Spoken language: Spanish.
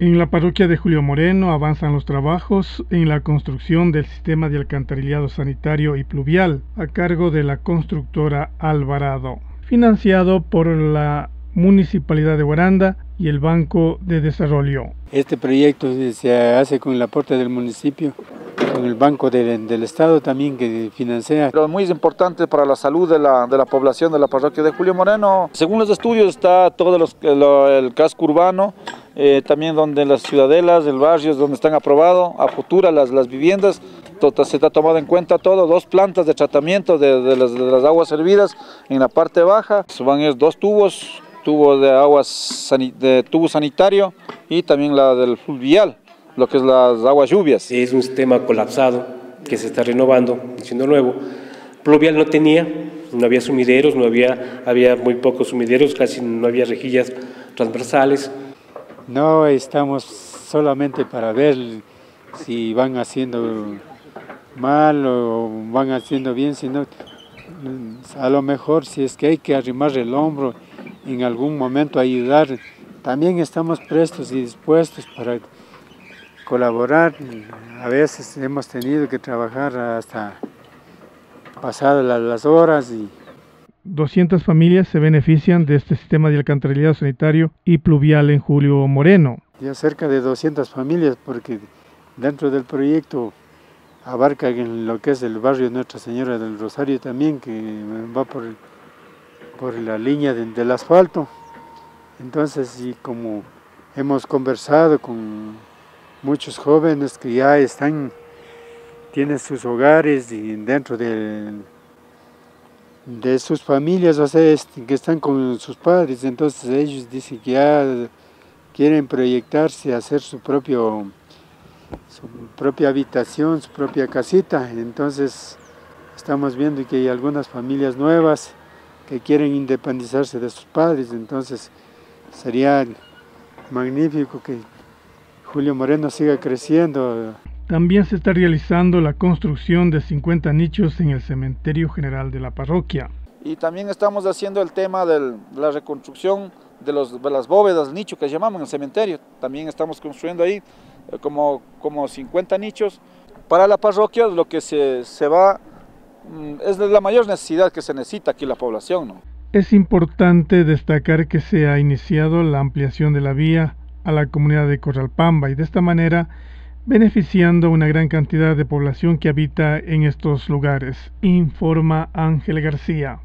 En la parroquia de Julio Moreno avanzan los trabajos en la construcción del sistema de alcantarillado sanitario y pluvial a cargo de la constructora Alvarado, financiado por la Municipalidad de Guaranda y el Banco de Desarrollo. Este proyecto se hace con el aporte del municipio, con el Banco del Estado también que financia. Pero muy importante para la salud de la, de la población de la parroquia de Julio Moreno. Según los estudios está todo los, el casco urbano, eh, también donde las ciudadelas, el barrio, donde están aprobados, a futuro las, las viviendas, se está tomado en cuenta todo, dos plantas de tratamiento de, de, las, aguas servidas en la parte baja, van a ir dos tubos, tubo de de tubo sanitario y también la del fluvial, lo que es las aguas lluvias. Es un sistema colapsado que se está renovando, siendo nuevo. Pluvial no tenía, no había sumideros, no había, había muy pocos sumideros, casi no había rejillas transversales. No estamos solamente para ver si van haciendo mal o van haciendo bien, sino a lo mejor si es que hay que arrimar el hombro en algún momento ayudar, también estamos prestos y dispuestos para colaborar. A veces hemos tenido que trabajar hasta pasadas las horas y 200 familias se benefician de este sistema de alcantarillado sanitario y pluvial en Julio Moreno. Ya cerca de 200 familias porque dentro del proyecto abarca en lo que es el barrio Nuestra Señora del Rosario también, que va por, por la línea de, del asfalto. Entonces, y como hemos conversado con muchos jóvenes que ya están, tienen sus hogares y dentro del de sus familias, o sea, que están con sus padres, entonces ellos dicen que ya quieren proyectarse, hacer su propio su propia habitación, su propia casita, entonces estamos viendo que hay algunas familias nuevas que quieren independizarse de sus padres, entonces sería magnífico que Julio Moreno siga creciendo. También se está realizando la construcción de 50 nichos en el cementerio general de la parroquia. Y también estamos haciendo el tema de la reconstrucción de, los, de las bóvedas, nicho que llamamos en el cementerio. También estamos construyendo ahí eh, como, como 50 nichos. Para la parroquia lo que se, se va mm, es la mayor necesidad que se necesita aquí la población. ¿no? Es importante destacar que se ha iniciado la ampliación de la vía a la comunidad de Corralpamba y de esta manera beneficiando a una gran cantidad de población que habita en estos lugares, informa Ángel García.